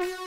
you